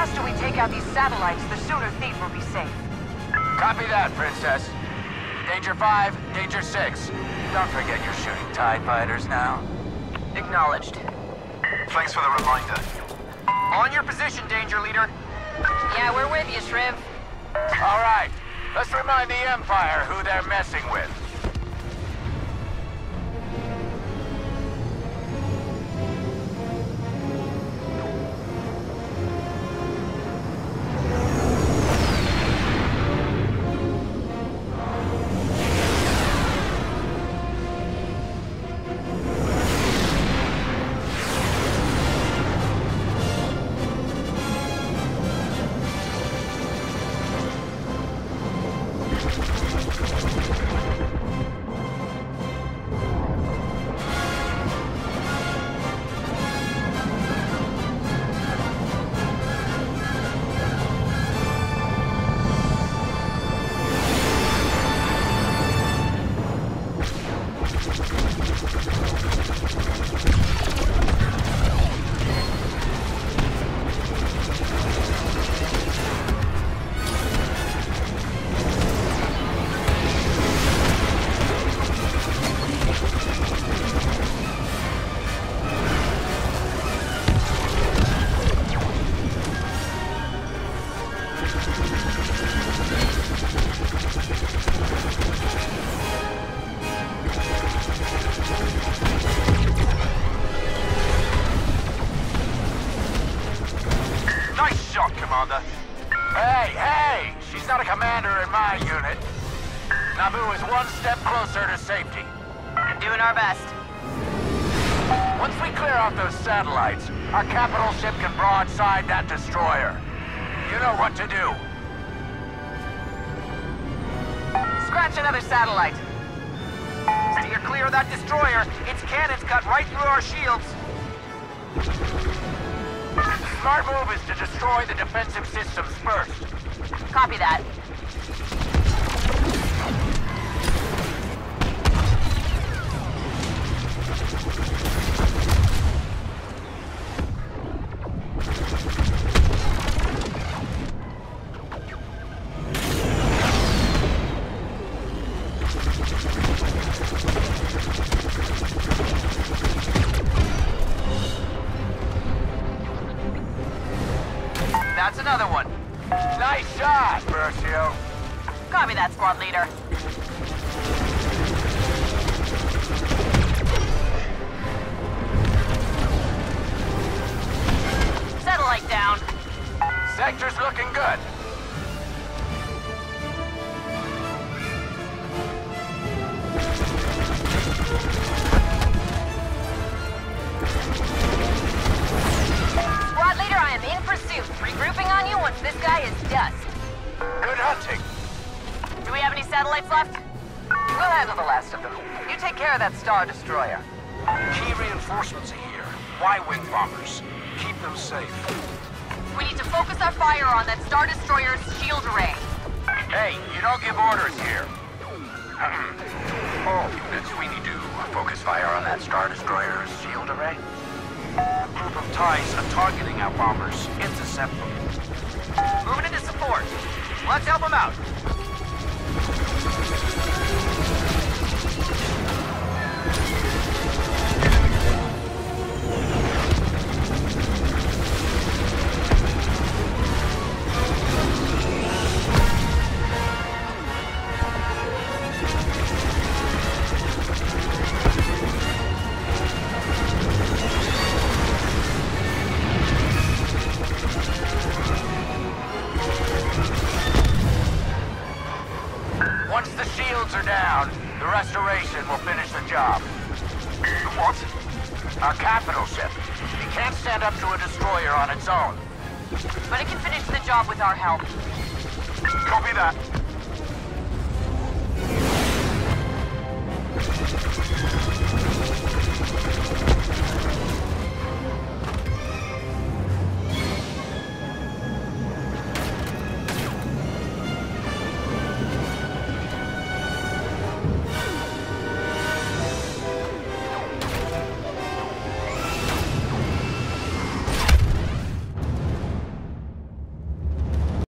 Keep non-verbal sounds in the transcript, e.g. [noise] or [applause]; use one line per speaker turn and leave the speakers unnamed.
faster we take out these satellites, the sooner Theed will be safe.
Copy that, Princess. Danger 5, Danger 6. Don't forget you're shooting TIE fighters now.
Acknowledged.
Thanks for the reminder.
On your position, Danger Leader.
Yeah, we're with you, Shriv.
All right. Let's remind the Empire who they're messing with.
Nice shot, Commander.
Hey, hey! She's not a commander in my unit. Naboo is one step closer to safety.
Doing our best.
Once we clear out those satellites, our capital ship can broadside that destroyer. You know what to do.
Scratch another satellite.
Steer clear of that destroyer. Its cannons cut right through our shields. Smart move is to destroy the defensive systems first.
Copy that.
Versio.
Copy that, squad leader. Satellite down.
Sector's looking good.
Squad leader, I am in pursuit. Regrouping on you once this guy is dust.
Good hunting.
Do we have any satellites left? We'll handle the last of them. You take care of that Star Destroyer.
Key reinforcements are here. Y-wing bombers. Keep them safe.
We need to focus our fire on that Star Destroyer's shield array.
Hey, you don't give orders here. [clears throat]
Oh, All units, we need to focus fire on that Star Destroyer's shield array. A group of TIEs are targeting our bombers. Intercept them.
Let's help them out. Down, the restoration will finish the job.
What?
Our capital ship. It can't stand up to a destroyer on its own.
But it can finish the job with our help.
Copy that.